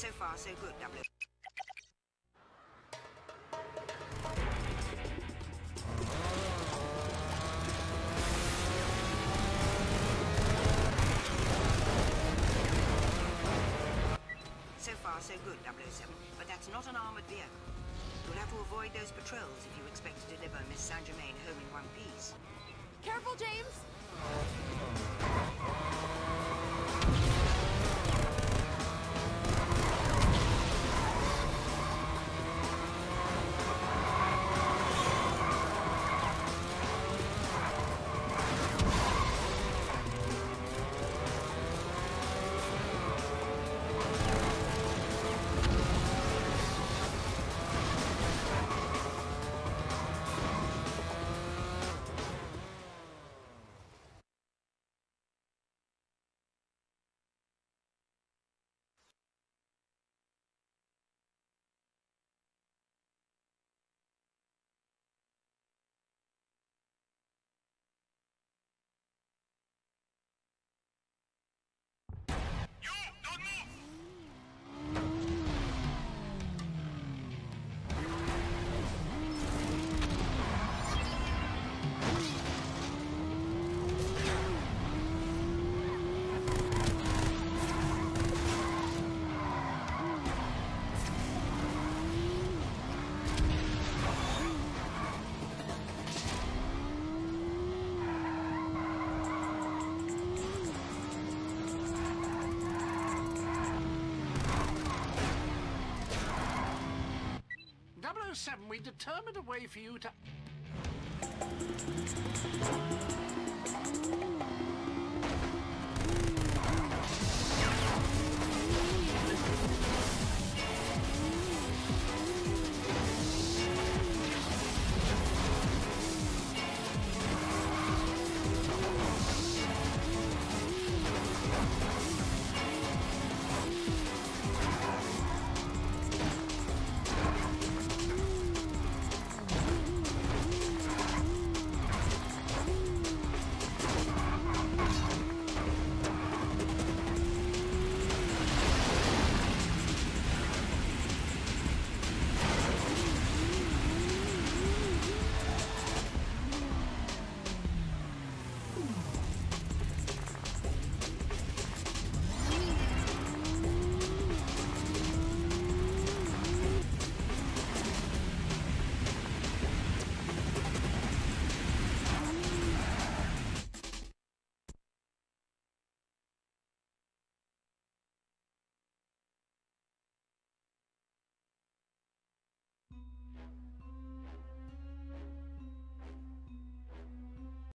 So far, so good, W. So far, so good, 007. But that's not an armored vehicle. You'll have to avoid those patrols if you expect to deliver Miss Saint Germaine home in one piece. Careful, James! Double O Seven, we determined a way for you to... Mm-hmm.